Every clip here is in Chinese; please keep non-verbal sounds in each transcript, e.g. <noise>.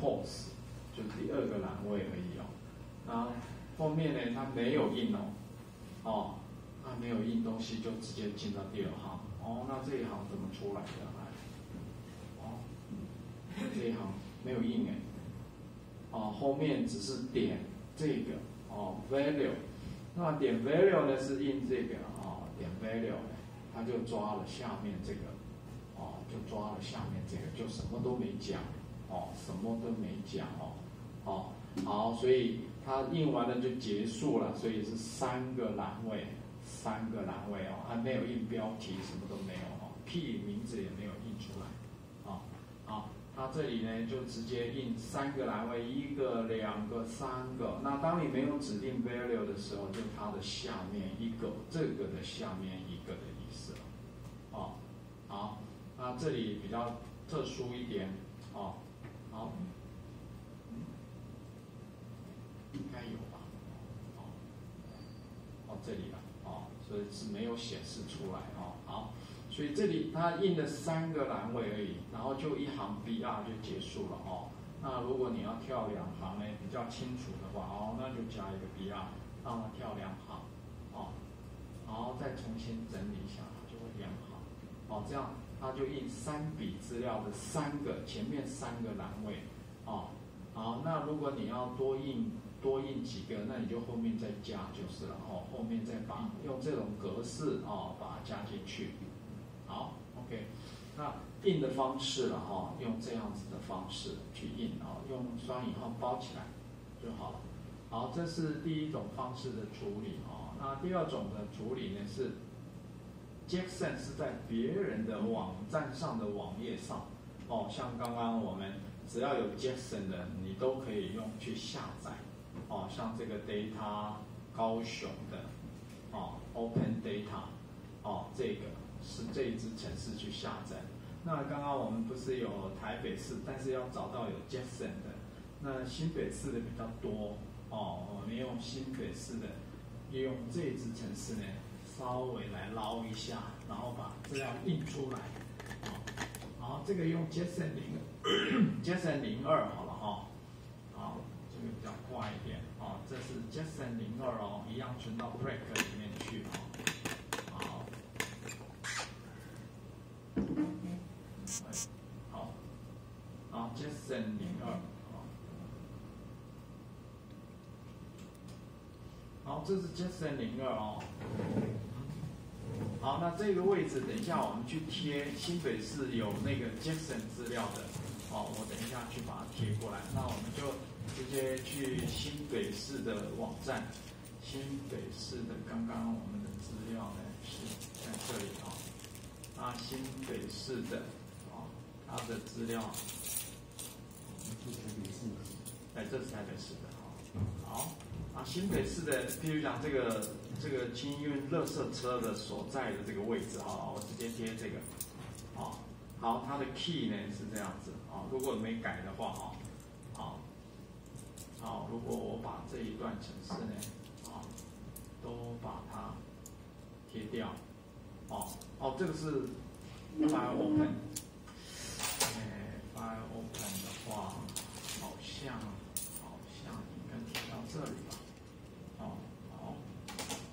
pose，就第二个栏位而已哦。那后后面呢，它没有印哦，哦，它没有印东西，就直接进到第二行。哦，那这一行怎么出来的？哦，这一行没有印哎。哦，后面只是点这个哦，value。那点 value 呢是印这个啊，点 value，它就抓了下面这个，哦，就抓了下面这个，就什么都没讲，哦，什么都没讲哦，哦，好，所以它印完了就结束了，所以是三个栏位，三个栏位哦，还没有印标题，什么都没有哦，P 名字也没有印出来。哦，好它这里呢，就直接印三个栏位，一个、两个、三个。那当你没有指定 value 的时候，就它的下面一个，这个的下面一个的意思了。哦，好，那这里比较特殊一点，哦，好，应该有吧？哦，哦，这里了，哦，所以是没有显示出来，哦，好。所以这里它印了三个栏位而已，然后就一行 B R 就结束了哦。那如果你要跳两行呢，比较清楚的话哦，那就加一个 B R，让它跳两行哦，然后再重新整理一下，它就会两行哦。这样它就印三笔资料的三个前面三个栏位哦。好，那如果你要多印多印几个，那你就后面再加就是了哦。后面再把用这种格式哦把它加进去。好，OK，那印的方式了哈，用这样子的方式去印啊，用双引号包起来就好了。好，这是第一种方式的处理哦。那第二种的处理呢是，Jackson 是在别人的网站上的网页上哦，像刚刚我们只要有 Jackson 的，你都可以用去下载哦，像这个 Data 高雄的哦，Open Data 哦，这个。是这一支城市去下载。那刚刚我们不是有台北市，但是要找到有 Jackson 的。那新北市的比较多哦。我们用新北市的，利用这一支城市呢，稍微来捞一下，然后把资料印出来。好，这个用 Jackson 零 <coughs> Jackson 零二好了哈。好，这个比较快一点。哦，这是 Jackson 零二哦，一样存到 Break 里面去哦。好，好，Jason 零二，好，这是 Jason 零二哦。好，那这个位置，等一下我们去贴新北市有那个 Jason 资料的，哦，我等一下去把它贴过来。那我们就直接去新北市的网站，新北市的刚刚我们的资料呢是在这里啊。啊，新北市的，哦，它的资料，是台北市的，哎，这是台北市的，哈，好，啊，新北市的，譬如讲这个这个清运垃圾车的所在的这个位置，哈，我直接贴这个，哦，好，它的 key 呢是这样子，啊，如果没改的话，哈，好，好，如果我把这一段程式呢，啊，都把它贴掉。哦哦，这个是 file open，哎，file open 的话，好像好像应该贴到这里？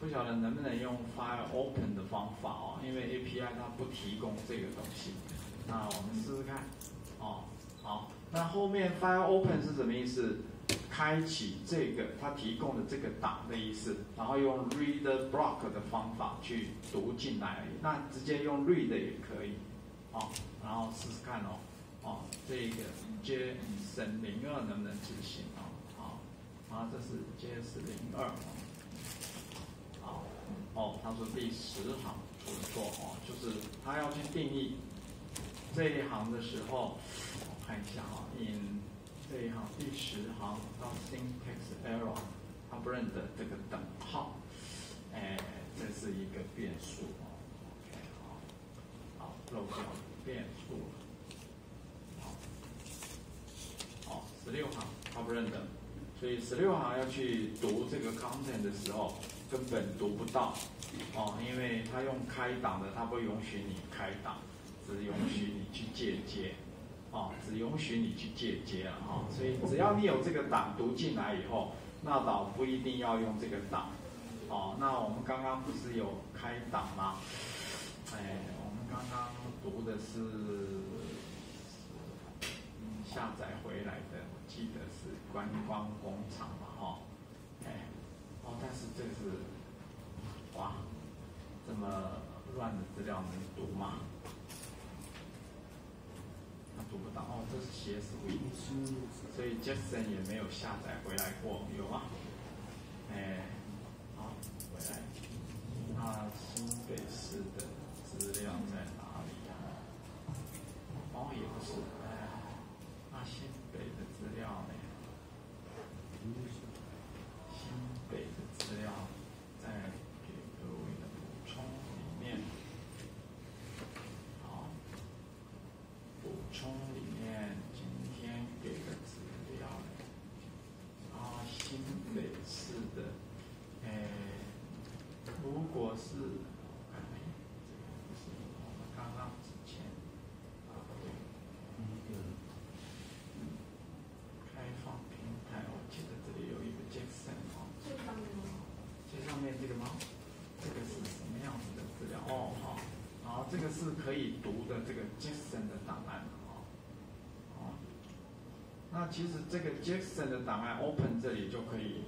不晓得能不能用 file open 的方法哦，因为 API 它不提供这个东西。那我们试试看。哦好，那后面 file open 是什么意思？开启这个它提供的这个档的意思，然后用 read block 的方法去读进来，那直接用 read 也可以，哦，然后试试看哦，哦，这个 JS 零二能不能执行哦，好，啊，这是 JS 零二，哦，他说第十行出错哦，就是他要去定义这一行的时候，我看一下啊，in 这一行第十行到 syntax error，它不认得这个等号，哎，这是一个变数哦。OK，好，好，漏掉变数了。好，好，十六行它不认得，所以十六行要去读这个 content 的时候，根本读不到哦，因为他用开档的，他不允许你开档，只允许你去借接。哦，只允许你去借接了哈，所以只要你有这个档读进来以后，那倒不一定要用这个档，哦，那我们刚刚不是有开档吗？哎，我们刚刚读的是下载回来的，我记得是观光工厂嘛，哦，但是这是，哇，这么乱的资料能读吗？读不到哦，这是 CSV，所以 Jason 也没有下载回来过，有吗？哎，好，回来。那新北市的资料在哪里呀？哦，也不是，哎，那新北的资料呢？新北的资料在给各位的补充里面。好，补充里面今天给的资料呢，啊，新北市的，哎，如我是，哎，这个是我们刚刚之前，啊，对，开放平台，我记得这里有一个 Jackson 哦，最上面吗？这上面这个吗？这个是什么样子的资料？哦，好，好，这个是可以读的这个 Jackson 的档案，哦，哦，那其实这个 Jackson 的档案 Open 这里就可以，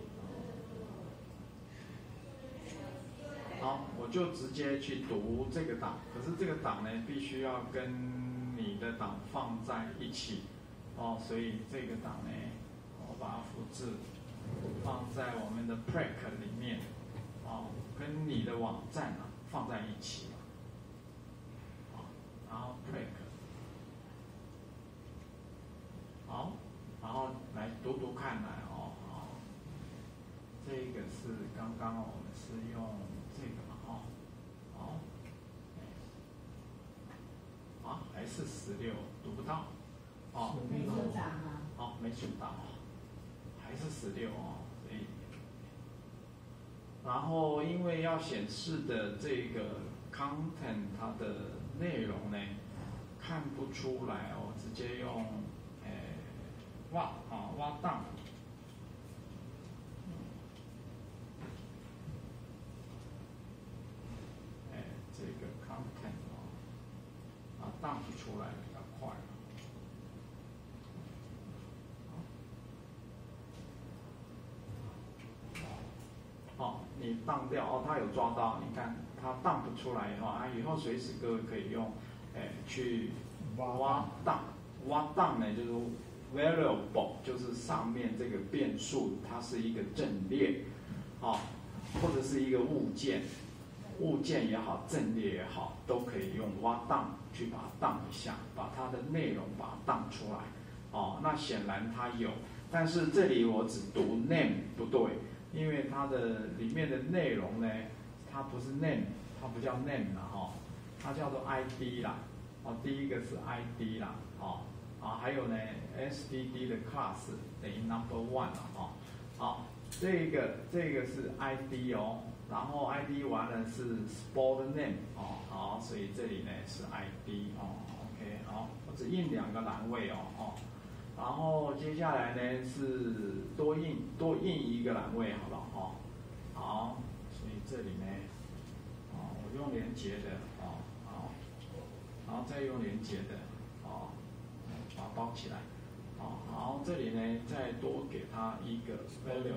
好，我就直接去读这个档，可是这个档呢，必须要跟你的档放在一起，哦，所以这个档呢，我把它复制。放在我们的 Prac 里面，哦，跟你的网站啊放在一起，好，然后 Prac，好，然后来读读看来哦，好，这个是刚刚我们是用这个嘛，哦，好，哎，啊，还是十六读不到，哦，没做账啊。好，没选到，还是十六哦，所以，然后因为要显示的这个 content 它的内容呢，看不出来哦，直接用，诶，挖啊挖档，哎，这个 content 哦，啊档不出来比较快。哦，你当掉哦，他有抓到，你看他当不出来以后啊，以后随时各位可以用，哎，去挖当，挖当呢就是 variable，就是上面这个变数它是一个阵列，哦，或者是一个物件，物件也好，阵列也好，都可以用挖当去把它当一下，把它的内容把它当出来，哦，那显然它有，但是这里我只读 name 不对。因为它的里面的内容呢，它不是 name，它不叫 name 啦哈，它叫做 ID 啦，哦，第一个是 ID 啦，哦，啊，还有呢，STD 的 class 等于 number one 了哈，好，这个这个是 ID 哦，然后 ID 完了是 sport name 哦，好，所以这里呢是 ID 哦，OK，好，我只印两个栏位哦，哦。然后接下来呢是多印多印一个栏位，好了哈、哦，好，所以这里呢，哦，我用连接的，哦，好，然后再用连接的，哦，把它包起来，哦，好，这里呢再多给它一个 value，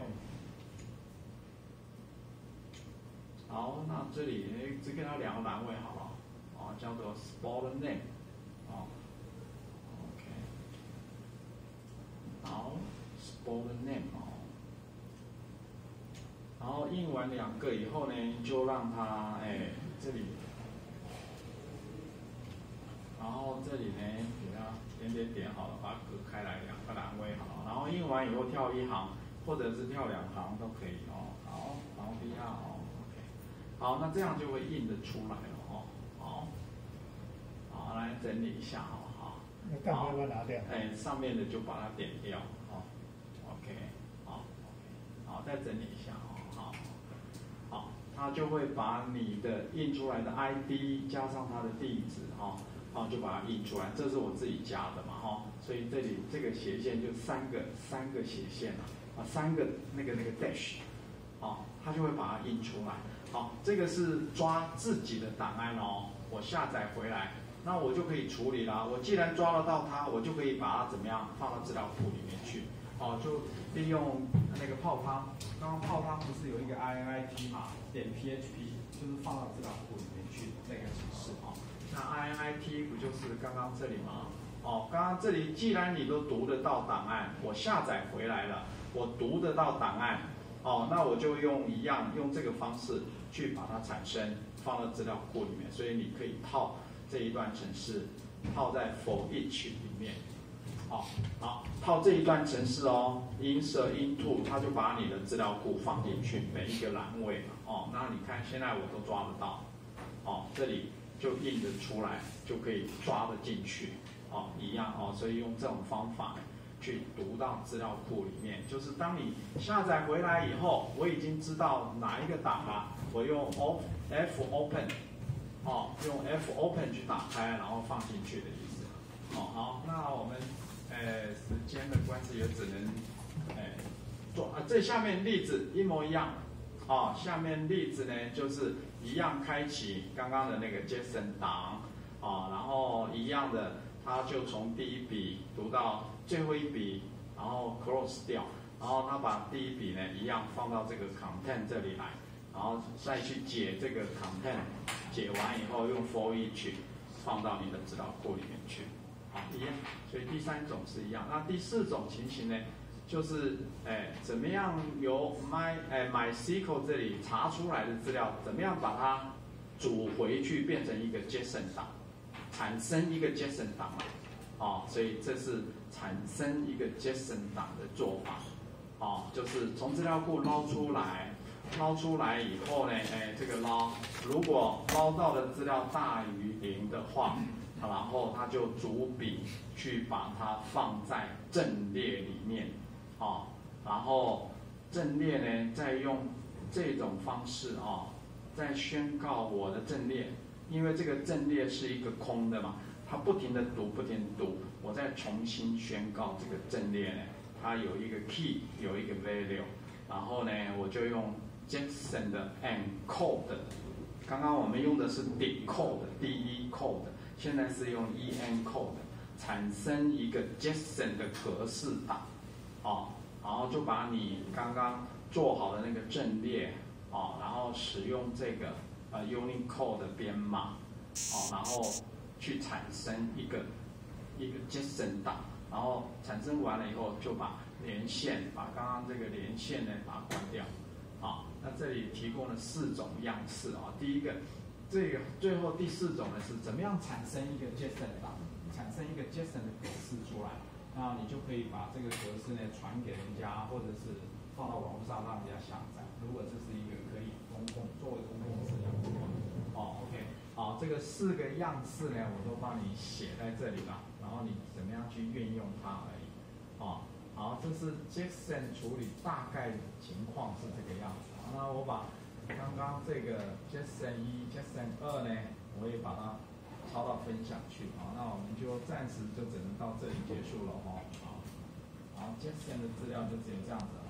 好，那这里只给它两个栏位好了，哦，叫做 sport name，哦。OK，好，sport name 哦，然后印完两个以后呢，就让它哎这里，然后这里呢给它点点点好了，把它隔开来两个栏位好了，然后印完以后跳一行或者是跳两行都可以哦，好，然后第二哦，OK，好，那这样就会印的出来了哦，好，好，来整理一下好不好？那干嘛要拿掉？哎，上面的就把它点掉，再整理一下，哦，好，好，他就会把你的印出来的 ID 加上他的地址，哈、好，就把它印出来。这是我自己加的嘛，哈，所以这里这个斜线就三个三个斜线啊，啊，三个那个那个 dash，好，他就会把它印出来。好，这个是抓自己的档案哦，我下载回来，那我就可以处理啦。我既然抓得到它，我就可以把它怎么样放到资料库里面去。哦，就利用那个泡汤，刚刚泡汤不是有一个 init 嘛，点 php 就是放到资料库里面去那个程式哦。那 init 不就是刚刚这里吗？哦，刚刚这里既然你都读得到档案，我下载回来了，我读得到档案，哦，那我就用一样用这个方式去把它产生放到资料库里面，所以你可以套这一段程式套在 for each 里面。好，好，套这一段程式哦，inser into，它就把你的资料库放进去每一个栏位嘛，哦，那你看现在我都抓得到，哦，这里就印得出来，就可以抓得进去，哦，一样哦，所以用这种方法去读到资料库里面，就是当你下载回来以后，我已经知道哪一个档了，我用 O F open，哦，用 F open 去打开，然后放进去的意思，哦，好，那我们。呃，时间的关系也只能，哎，做啊，这下面例子一模一样，哦，下面例子呢就是一样开启刚刚的那个 JSON 档，啊，然后一样的，他就从第一笔读到最后一笔，然后 close 掉，然后他把第一笔呢一样放到这个 content 这里来，然后再去解这个 content，解完以后用 for each 放到你的资料库里面去。一样，所以第三种是一样。那第四种情形呢，就是哎，怎么样由 my 哎 MySQL 这里查出来的资料，怎么样把它煮回去变成一个 JSON 档，产生一个 JSON 档嘛？哦，所以这是产生一个 JSON 档的做法。哦，就是从资料库捞出来，捞出来以后呢，哎，这个捞，如果捞到的资料大于零的话。然后他就逐笔去把它放在阵列里面，啊，然后阵列呢再用这种方式啊，再宣告我的阵列，因为这个阵列是一个空的嘛，它不停的读，不停读，我再重新宣告这个阵列呢，它有一个 key，有一个 value，然后呢我就用 JSON 的 encode，刚刚我们用的是 decode，D-E-code。现在是用 encode 产生一个 JSON 的格式档，哦，然后就把你刚刚做好的那个阵列，哦，然后使用这个呃 Unicode 的编码，哦，然后去产生一个一个 JSON 档，然后产生完了以后就把连线，把刚刚这个连线呢把它关掉，啊，那这里提供了四种样式啊，第一个。这个最后第四种呢是怎么样产生一个 JSON 档，产生一个 JSON 的格式出来，那你就可以把这个格式呢传给人家，或者是放到网络上让人家下载。如果这是一个可以公共作为公共资料的话，哦，OK，好，这个四个样式呢我都帮你写在这里了，然后你怎么样去运用它而已，哦，好，这是 JSON 处理大概情况是这个样子，那我把。刚刚这个 Jason 一、Jason 二呢，我也把它抄到分享去啊。那我们就暂时就只能到这里结束了哈。好，好，Jason 的资料就只有这样子了。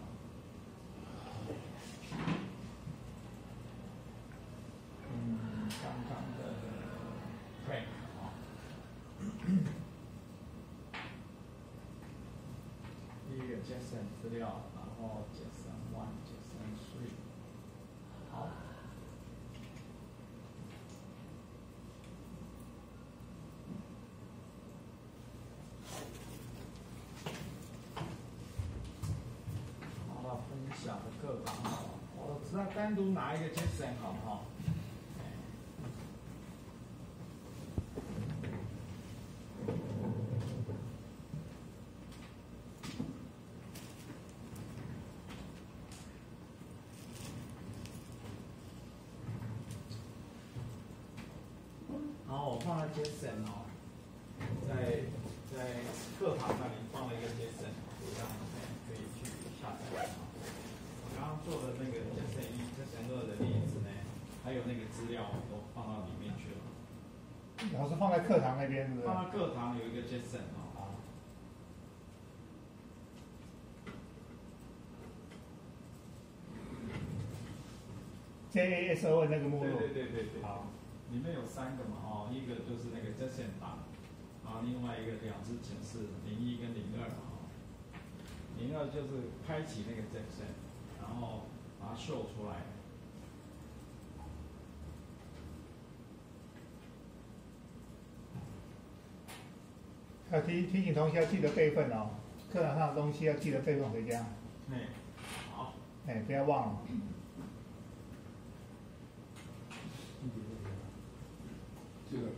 嗯，刚刚的 break 啊，第一个 JSON 资料，然后 Jason One、Jason。好，好，分享的够了。好，我只要单独拿一个 JSON 好不好？JSON 哦，在在课堂那里放了一个 JSON，让大家可以去下载啊。我刚刚做的那个 JSON 一、JSON 二的例子呢，还有那个资料都放到里面去了。是放在课堂那边，是不是？放到课堂有一个 JSON 哦。好。JASO 那个目录。对对对对对。好。里面有三个嘛，哦，一个就是那个 JSON 档，然后另外一个两只显示零一跟零二哦。零二就是开启那个 JSON，然后把它秀出来。要提提醒同学要记得备份哦，课堂上的东西要记得备份回家。哎，好。哎，不要忘了。这个。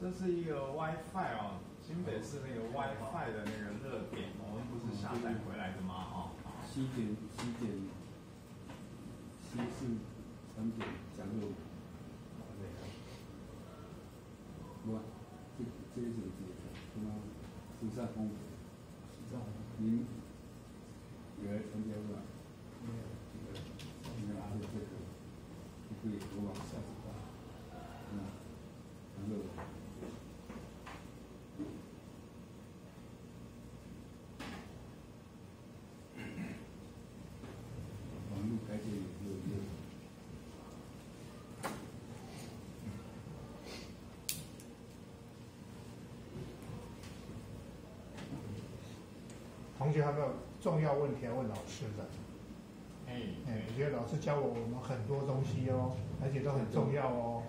这是一个 WiFi 哦，新北市那个 WiFi 的那个热点，我们不是下载回来的吗？哈。七点七点七四三点讲到。我这这是什么？什么？十三风。十三风。您有来参加吗？没有。这个，你看这个，这个我往下走。然后。网络改建有有有。同学还没有重要问题要问老师的？哎哎，我觉得老师教我我们很多东西哦，而且都很重要哦。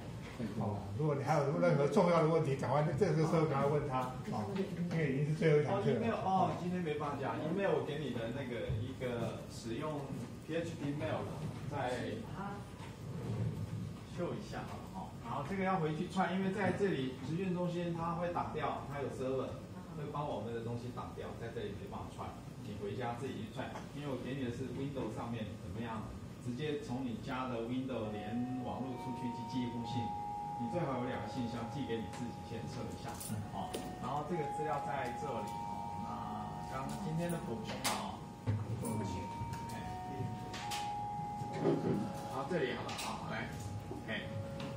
哦，如果你还有任何重要的问题，赶快这个时候赶快问他哦，因为已经是最后一堂课了。哦，email 哦，今天没放假，email 我给你的那个一个使用 PHP mail 再秀一下好了哈。然后这个要回去串，因为在这里实训中心它会打掉，它有 server 会帮我们的东西挡掉，在这里没办法串，你回家自己去串，因为我给你的是 Windows 上面怎么样，直接从你家的 Windows 连网络出去寄一封信。你最好有两个信箱寄给你自己先测一下，哦，然后这个资料在这里哦，那刚今天的补充嘛哦，不行，哎，好这里好了，好来，哎，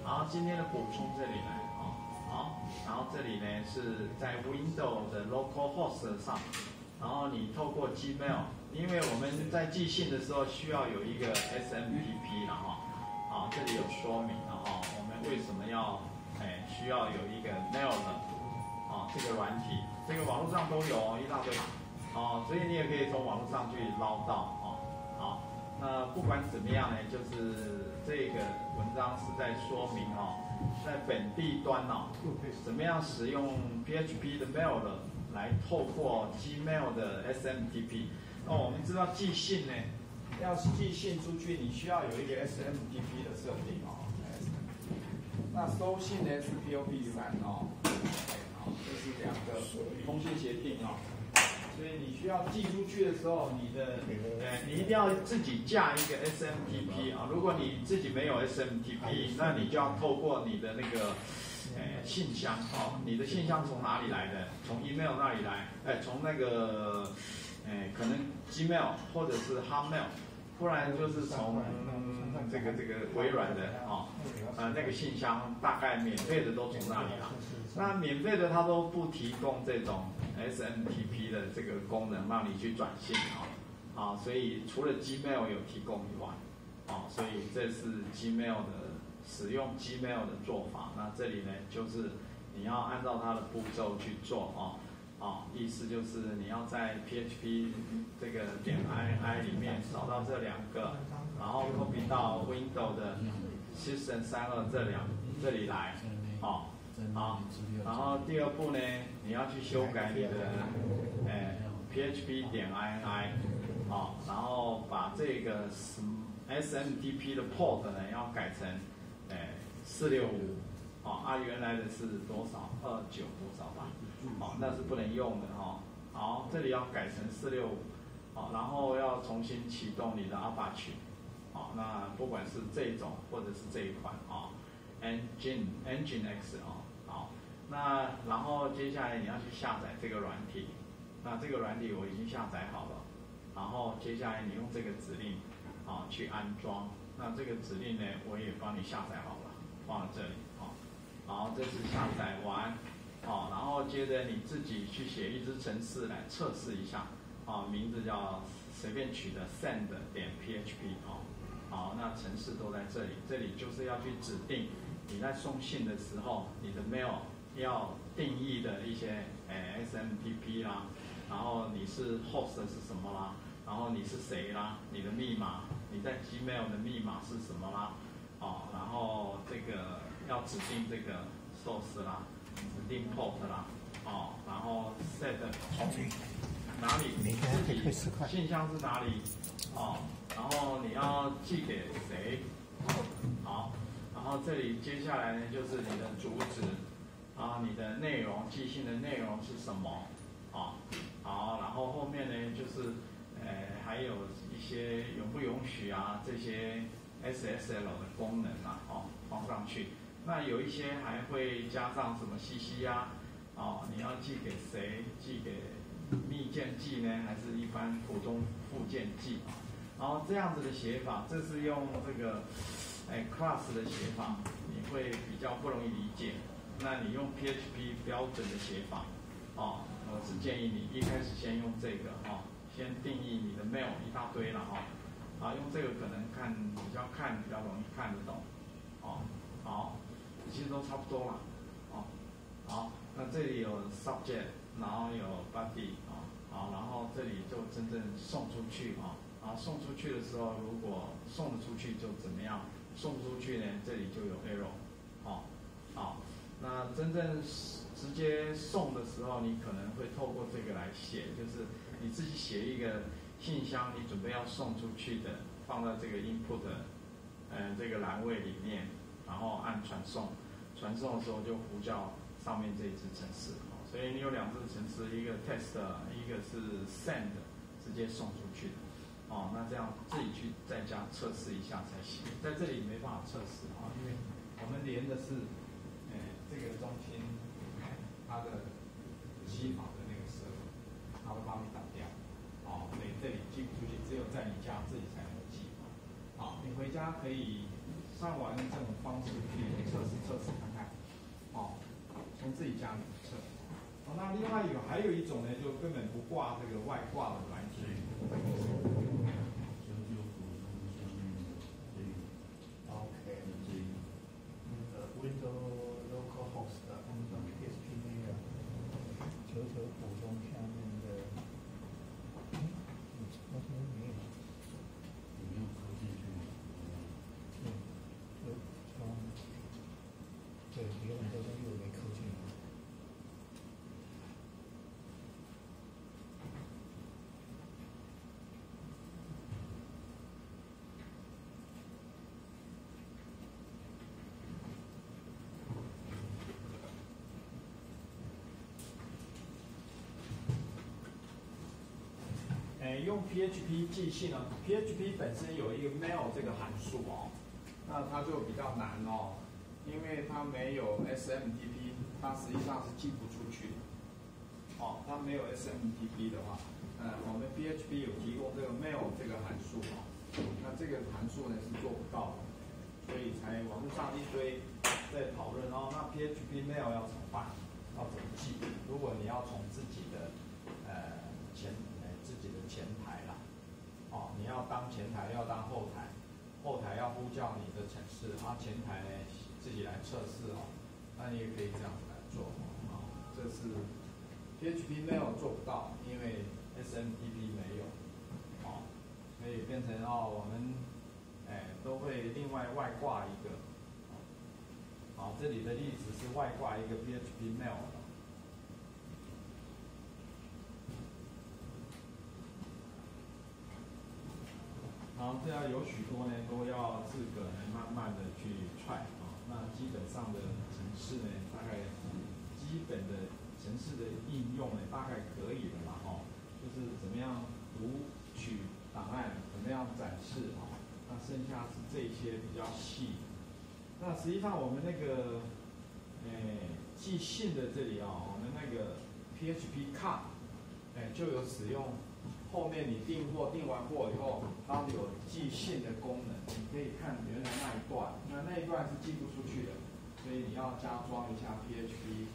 好今天的补充这里来，然后这里呢是在 Windows 的 Local Host 上，然后你透过 Gmail，因为我们在寄信的时候需要有一个 SMTP 了哈，好这里有说明了哈。为什么要哎需要有一个 mail 呢？啊，这个软体，这个网络上都有一大堆，啊，所以你也可以从网络上去捞到哦。好，那不管怎么样呢，就是这个文章是在说明哦，在本地端哦，怎么样使用 PHP 的 mail 来透过 Gmail 的 SMTP。那我们知道寄信呢，要寄信出去，你需要有一个 SMTP 的设定哦。那收信呢是 POP 三哦，好，这是两个通信协定哦，所以你需要寄出去的时候，你的，哎，你一定要自己架一个 SMTP 啊，如果你自己没有 SMTP，那你就要透过你的那个，哎，信箱哦，你的信箱从哪里来的？从 email 那里来，哎，从那个，哎，可能 Gmail 或者是 Hotmail。不然就是从这个这个微软的啊，呃那个信箱大概免费的都从那里来。那免费的它都不提供这种 SMTP 的这个功能让你去转信啊，啊，所以除了 Gmail 有提供以外，啊，所以这是 Gmail 的使用 Gmail 的做法。那这里呢就是你要按照它的步骤去做啊。啊，意思就是你要在 PHP 这个点 I I 里面找到这两个，然后 copy 到 Windows 的 System 三二这两这里来，哦，好，然后第二步呢，你要去修改你的，哎，PHP 点 INI，好，然后把这个 SMTP 的 port 呢要改成，哎，四六五，哦，啊原来的是多少？二九多少吧？好，那是不能用的哈。好，这里要改成四六五，好，然后要重新启动你的 Apache，好，那不管是这种或者是这一款啊，Engine Engine X 啊，好，那然后接下来你要去下载这个软体，那这个软体我已经下载好了，然后接下来你用这个指令，啊，去安装，那这个指令呢，我也帮你下载好了，放在这里，好，好，这是下载完，好，然后接着你自己去写一支程式来测试一下，啊，名字叫随便取的 send 点 php，好，好，那程式都在这里，这里就是要去指定你在送信的时候，你的 mail 要定义的一些，诶 SMTP 啦，然后你是 host 是什么啦，然后你是谁啦，你的密码。你在 Gmail 的密码是什么啦？哦，然后这个要指定这个 source 啦，指定 port 啦，哦，然后 set 哪里自己信箱是哪里？哦，然后你要寄给谁？好，然后这里接下来呢就是你的主旨，啊，你的内容寄信的内容是什么？啊，好，然后后面呢就是，呃，还有。一些允不允许啊？这些 SSL 的功能啊，哦，放上去。那有一些还会加上什么 CC 呀？哦，你要寄给谁？寄给密件寄呢，还是一般普通附件寄啊？然后这样子的写法，这是用这个哎 class 的写法，你会比较不容易理解。那你用 PHP 标准的写法，哦，我是建议你一开始先用这个，哦。先定义你的 mail 一大堆了哈，啊，用这个可能看比较看比较容易看得懂，哦，好，其实都差不多了，哦，好，那这里有 subject，然后有 body，啊，好，然后这里就真正送出去啊，啊，送出去的时候如果送得出去就怎么样，送不出去呢，这里就有 error，那真正直接送的时候，你可能会透过这个来写，就是。你自己写一个信箱，你准备要送出去的，放在这个 input，嗯，这个栏位里面，然后按传送，传送的时候就呼叫上面这一支程式，所以你有两支程式，一个 test，一个是 send，直接送出去的，哦，那这样自己去在家测试一下才行，在这里没办法测试啊，因为我们连的是，这个中心，它的机房。他会帮你打掉，哦，所以这里寄不出去，只有在你家自己才能寄。好，你回家可以上完这种方式去测试测试看看，哦，从自己家里测。哦，那另外有还有一种呢，就根本不挂这个外挂的软用 PHP 寄信呢？PHP 本身有一个 mail 这个函数哦，那它就比较难哦，因为它没有 SMTP，它实际上是寄不出去的。哦，它没有 SMTP 的话，呃，我们 PHP 有提供这个 mail 这个函数哦，那这个函数呢是做不到的，所以才网络上一堆在讨论哦，那 PHP mail 要怎么办？要怎么寄？如果你要从自己的呃前前台啦，哦，你要当前台，要当后台，后台要呼叫你的城市，啊前台呢自己来测试哦，那你也可以这样子来做，啊，这是 PHP 没有做不到，因为 SMTP 没有，哦，所以变成哦我们哎都会另外外挂一个，好，这里的例子是外挂一个 PHP mail。然然后这样有许多呢，都要自个来慢慢的去踹啊。那基本上的城市呢，大概基本的城市的应用呢，大概可以了嘛哈。就是怎么样读取档案，怎么样展示啊。那剩下是这些比较细。那实际上我们那个，诶，寄信的这里啊，我们那个 PHP c a r 哎，就有使用后面你订货订完货以后，它有寄信的功能，你可以看原来那一段，那那一段是寄不出去的，所以你要加装一下 PHP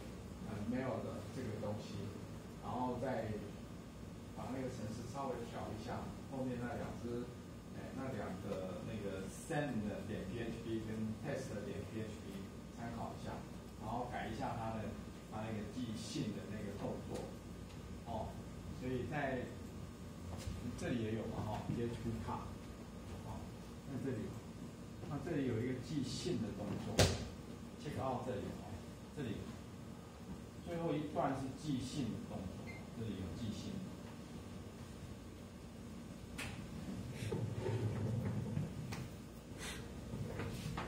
呃 mail 的这个东西，然后再把那个程式稍微调一下，后面那两只，哎那两个那个 send 点 PHP 跟 test 点 PHP 参考一下，然后改一下它的它那个寄信的那个动作，哦，所以在这里也有嘛哈，PHP 卡，好，那这里，那这里有一个寄信的动作，check out 这里哦，这里最后一段是寄信的动作，这里有寄信。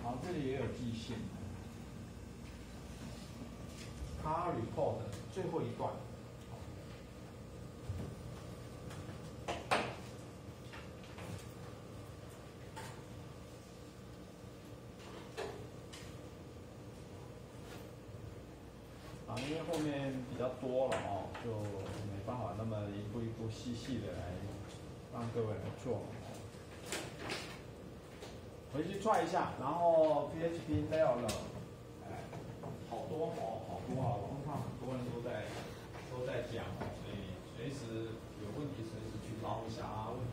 好，这里也有寄信。它 report 最后一段。啊，因为后面比较多了哦，就没办法那么一步一步细细的来让各位来做。回去踹一下，然后 PHP mail 了，哎，好多好好多啊，网上很多人都在都在讲，所以随时有问题随时去捞一下啊，问题？